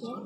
toi.